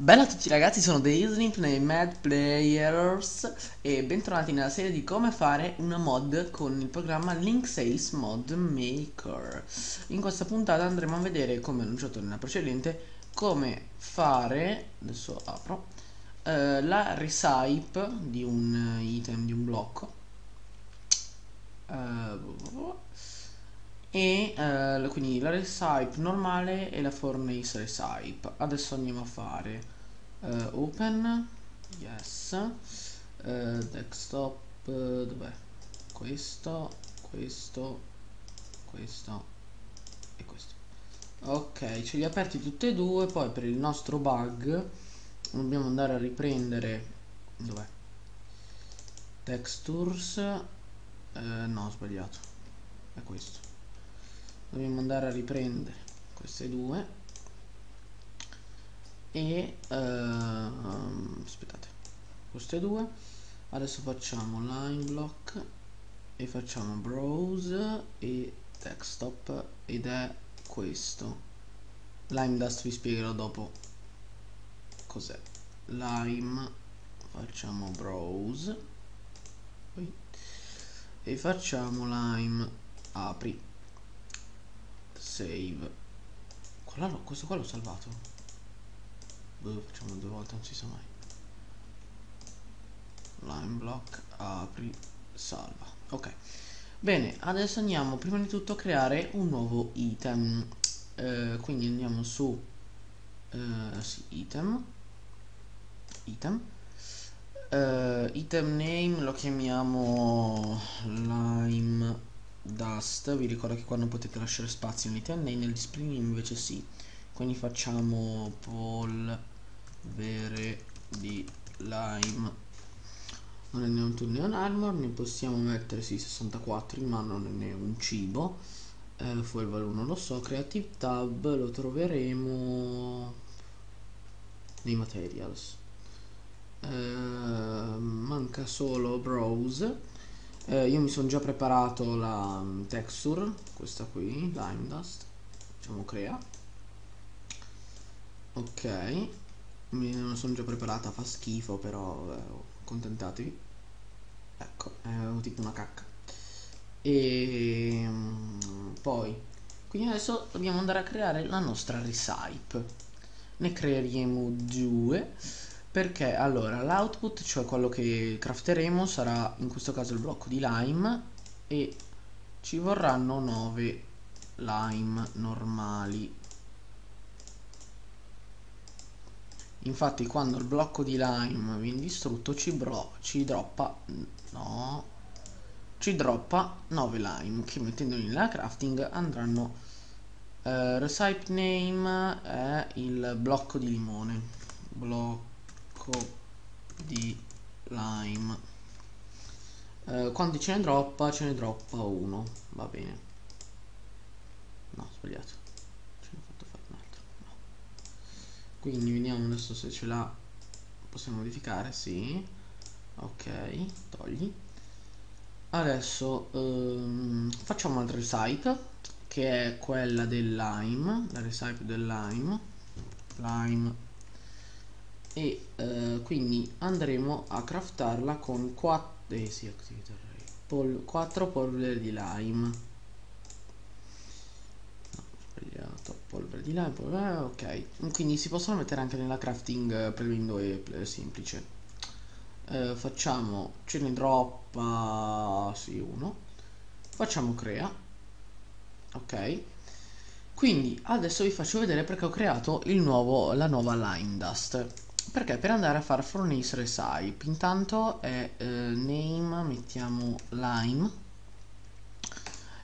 Bella a tutti ragazzi, sono The Islink nei Mad Players e bentornati nella serie di come fare una mod con il programma Link Sales Mod Maker. In questa puntata andremo a vedere, come annunciato nella precedente, come fare, adesso apro, eh, la recipe di un item, di un blocco. Uh, e eh, quindi la recipe normale e la fornace recipe adesso andiamo a fare eh, open. Yes. Eh, desktop dov'è? Questo questo questo e questo. Ok ce li aperti tutti e due. Poi per il nostro bug dobbiamo andare a riprendere dov'è? Textures. Eh, no ho sbagliato. È questo dobbiamo andare a riprendere queste due. E uh, aspettate queste due. Adesso facciamo line block e facciamo browse e desktop ed è questo. Lime dust vi spiegherò dopo cos'è. Lime facciamo browse. E facciamo lime apri save. Qua questo qua l'ho salvato. Boh, facciamo due volte non si sa mai. Line block apri salva. Ok. Bene adesso andiamo prima di tutto a creare un nuovo item. Eh, quindi andiamo su eh, sì, item. Item. Uh, item name lo chiamiamo lime dust vi ricordo che qua non potete lasciare spazio nei name nel display invece sì. Quindi facciamo polvere di lime. Non è né un tool né un armor ne possiamo mettere sì 64 in mano non è un cibo. Eh, fuori il valore non lo so creative tab lo troveremo nei materials. Eh, manca solo browse eh, io mi sono già preparato la um, texture questa qui lime dust facciamo crea. Ok mi sono già preparata fa schifo però eh, contentatevi ecco è tipo una cacca. E um, poi quindi adesso dobbiamo andare a creare la nostra recipe ne creeremo due perché allora l'output cioè quello che crafteremo sarà in questo caso il blocco di lime e ci vorranno 9 lime normali. Infatti quando il blocco di lime viene distrutto ci, bro ci droppa no ci droppa 9 lime che mettendoli nella crafting andranno uh, recipe name è il blocco di limone. Blocco blocco di lime. Eh, quando ce ne droppa ce ne droppa uno. Va bene. No sbagliato. Ce ne fatto fare un altro. No. quindi vediamo adesso se ce l'ha possiamo modificare. Sì. Ok togli. Adesso ehm, facciamo un'altra recipe che è quella del lime la recipe del lime. Lime e eh, quindi andremo a craftarla con 4 eh, sì, pol 4 polvere di lime. Polvere di lime polvere, eh, ok. Quindi si possono mettere anche nella crafting eh, per window e per semplice. Eh, facciamo ce ne droppa sì uno. Facciamo crea ok. Quindi adesso vi faccio vedere perché ho creato nuovo, la nuova lime dust perché per andare a fare furnace recipe intanto è eh, name mettiamo lime.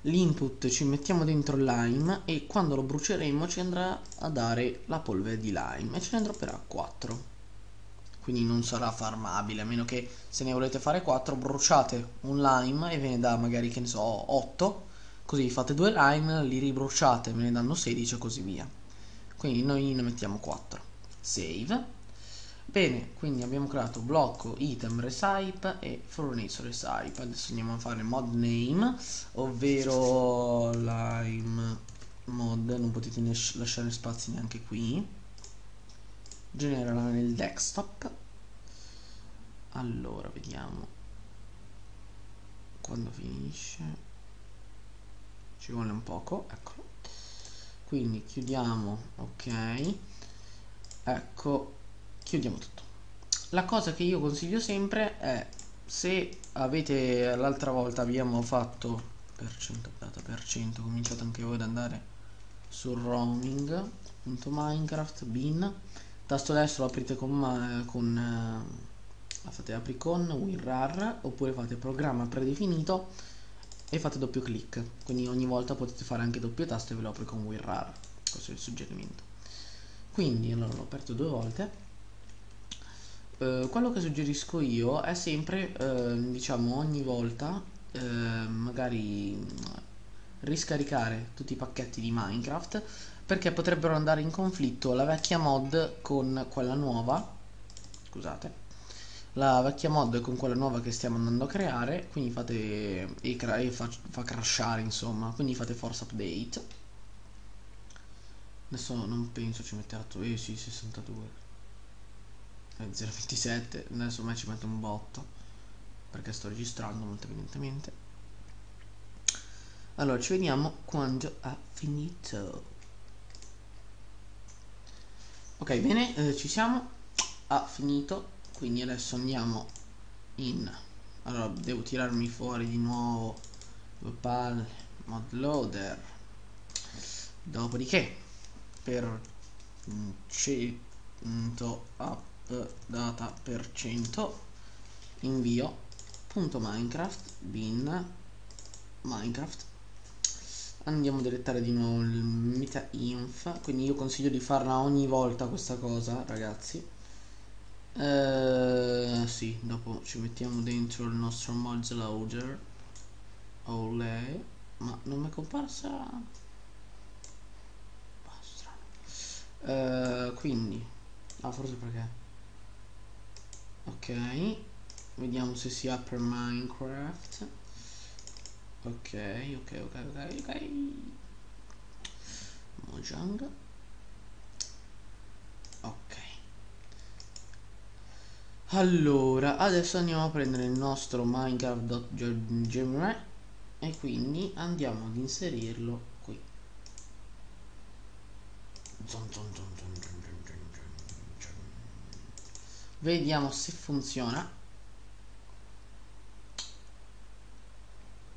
L'input ci mettiamo dentro lime e quando lo bruceremo ci andrà a dare la polvere di lime e ce ne dropperà 4 quindi non sarà farmabile a meno che se ne volete fare 4 bruciate un lime e ve ne dà magari che ne so 8 così fate due lime li ribruciate ve ne danno 16 e così via. Quindi noi ne mettiamo 4 save Bene, quindi abbiamo creato blocco item recipe e furnace recipe. Adesso andiamo a fare mod name, ovvero lime mod, non potete lasciare spazi neanche qui. generala nel desktop. Allora vediamo quando finisce. Ci vuole un poco eccolo. Quindi chiudiamo ok. Ecco chiudiamo tutto. La cosa che io consiglio sempre è se avete l'altra volta abbiamo fatto per cento data per cento cominciate anche voi ad andare su roaming.minecraft bin. Tasto destro aprite con, con eh, fate apri con WinRAR oppure fate programma predefinito e fate doppio clic. Quindi ogni volta potete fare anche doppio tasto e ve lo apri con WinRAR questo è il suggerimento. Quindi allora l'ho aperto due volte Uh, quello che suggerisco io è sempre uh, diciamo ogni volta uh, magari riscaricare tutti i pacchetti di Minecraft perché potrebbero andare in conflitto la vecchia mod con quella nuova scusate la vecchia mod con quella nuova che stiamo andando a creare quindi fate e, e fa, fa crashare insomma quindi fate force update. Adesso non penso ci metterà eh sì 62 eh, 027 adesso me ci metto un botto perché sto registrando molto evidentemente. Allora ci vediamo quando ha finito. Ok bene eh, ci siamo. Ha finito quindi adesso andiamo in allora devo tirarmi fuori di nuovo due mod loader. Dopodiché per 100 data per 100 invio. Punto minecraft. Bin. Minecraft. Andiamo a delettare di nuovo il meta inf. Quindi io consiglio di farla ogni volta questa cosa ragazzi. Eh, sì dopo ci mettiamo dentro il nostro mods loader. Olè. ma non mi è comparsa. Eh, quindi. Ah forse perché ok vediamo se si apre minecraft. Ok ok ok ok ok. Mojang ok. Allora adesso andiamo a prendere il nostro minecraft.gemre e quindi andiamo ad inserirlo qui vediamo se funziona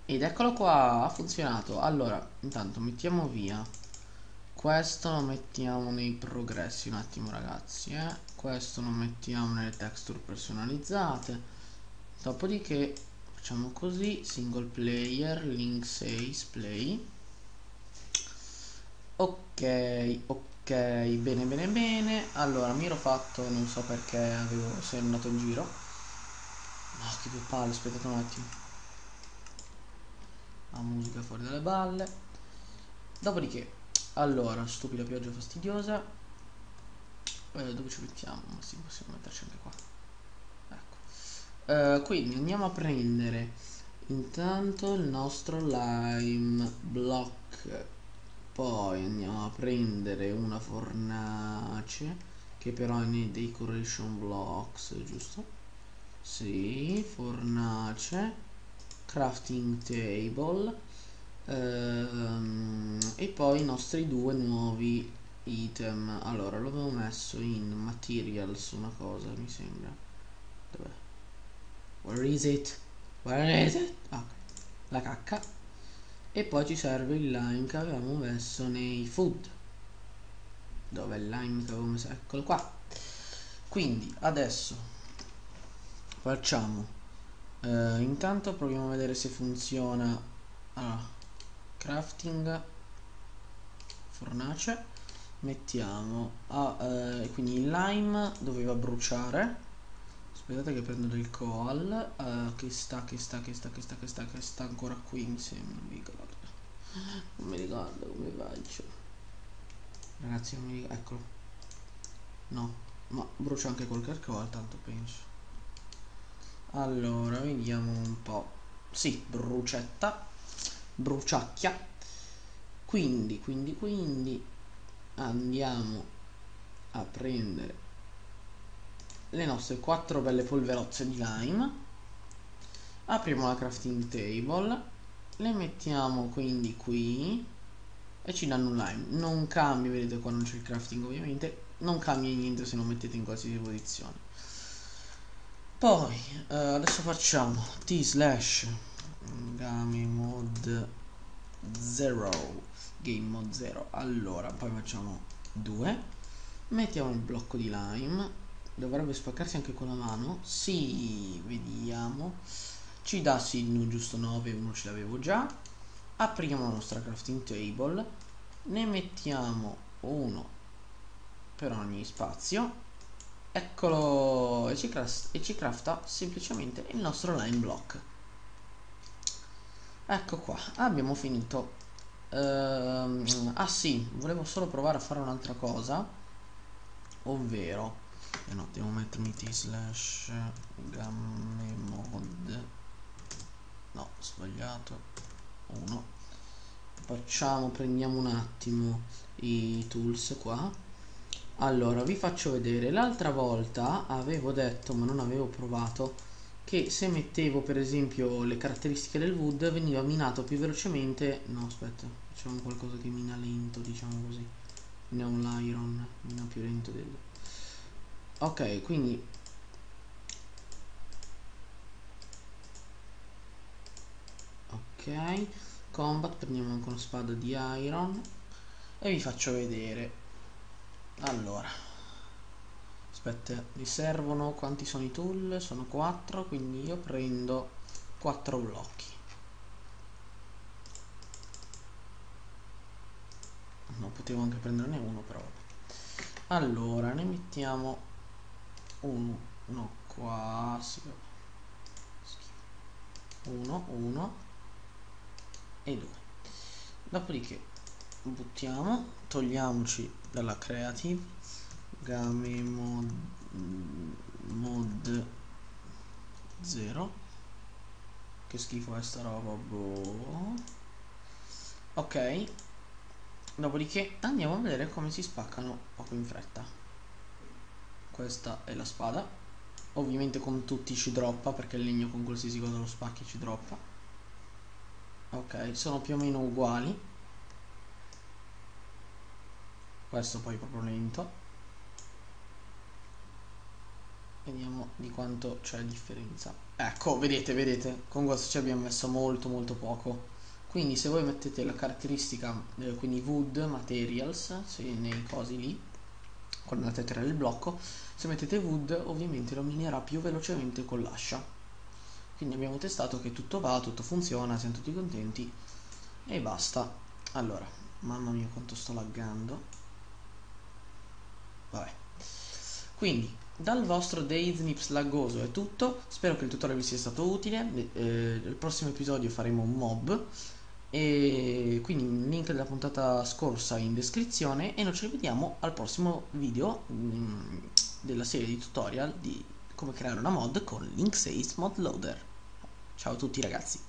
Ed eccolo qua, ha funzionato. Allora, intanto mettiamo via. Questo lo mettiamo nei progressi un attimo ragazzi, eh. Questo lo mettiamo nelle texture personalizzate. Dopodiché facciamo così, single player, link 6, play. Ok, ok, bene bene bene. Allora, mi ero fatto, non so perché avevo, sei andato in giro. No, che due palle, aspettate un attimo la musica fuori dalle balle dopodiché allora stupida pioggia fastidiosa eh, dove ci mettiamo? ma sì possiamo metterci anche qua ecco eh, quindi andiamo a prendere intanto il nostro lime block poi andiamo a prendere una fornace che però è nei decoration blocks giusto? sì fornace crafting table ehm, e poi i nostri due nuovi item. Allora l'avevo messo in materials una cosa mi sembra. Dov'è? Where is it? Where is it? Ah, la cacca e poi ci serve il lime che avevamo messo nei food. Dove il lime che avevo messo? Eccolo qua. Quindi adesso facciamo Uh, intanto proviamo a vedere se funziona. Allora, crafting fornace. Mettiamo ah, uh, quindi il lime doveva bruciare aspettate che prendo del coal uh, che sta che sta che sta che sta che sta che sta ancora qui sembra non mi ricordo. Non mi ricordo come faccio. Ragazzi non mi ricordo eccolo. No ma brucia anche col coal tanto penso. Allora vediamo un po' sì brucetta bruciacchia. Quindi quindi quindi andiamo a prendere le nostre quattro belle polverozze di lime. Apriamo la crafting table. Le mettiamo quindi qui e ci danno un lime. Non cambia vedete qua non c'è il crafting ovviamente. Non cambia niente se non mettete in qualsiasi posizione. Poi eh, adesso facciamo t slash game mod 0 game mod 0 allora poi facciamo 2 mettiamo il blocco di lime dovrebbe spaccarsi anche con la mano. Sì vediamo. Ci dà sì il giusto 9 uno ce l'avevo già. Apriamo la nostra crafting table. Ne mettiamo uno per ogni spazio. Eccolo e ci, e ci crafta semplicemente il nostro line block. Ecco qua abbiamo finito. Ehm, ah sì volevo solo provare a fare un'altra cosa ovvero eh no devo mettermi t slash gamme mod. No sbagliato. 1 facciamo prendiamo un attimo i tools qua. Allora vi faccio vedere. L'altra volta avevo detto ma non avevo provato che se mettevo per esempio le caratteristiche del wood veniva minato più velocemente. No aspetta facciamo qualcosa che mina lento diciamo così. Neon iron mina più lento del ok quindi ok combat prendiamo anche una spada di iron e vi faccio vedere. Allora aspetta mi servono quanti sono i tool? Sono 4 quindi io prendo 4 blocchi. Non potevo anche prenderne uno però allora ne mettiamo uno no qua sì, uno uno. E 2 dopodiché buttiamo togliamoci dalla creative. Game mod, mod 0 che schifo è sta roba boh. ok. Dopodiché andiamo a vedere come si spaccano poco in fretta questa è la spada. Ovviamente con tutti ci droppa perché il legno con qualsiasi cosa lo spacchi ci droppa. Ok sono più o meno uguali. Questo poi proprio lento. Vediamo di quanto c'è differenza. Ecco vedete vedete con questo ci abbiamo messo molto molto poco. Quindi se voi mettete la caratteristica eh, quindi wood materials se nei cosi lì con la tetra del blocco se mettete wood ovviamente lo minerà più velocemente con l'ascia. Quindi abbiamo testato che tutto va, tutto funziona, siamo tutti contenti e basta. Allora, mamma mia quanto sto laggando. Vabbè. Quindi dal vostro Daysnips laggoso è tutto. Spero che il tutorial vi sia stato utile. Eh, nel prossimo episodio faremo un mob e quindi il link della puntata scorsa in descrizione e noi ci vediamo al prossimo video mh, mm, della serie di tutorial di come creare una mod con Link 6 Mod Loader Ciao a tutti ragazzi.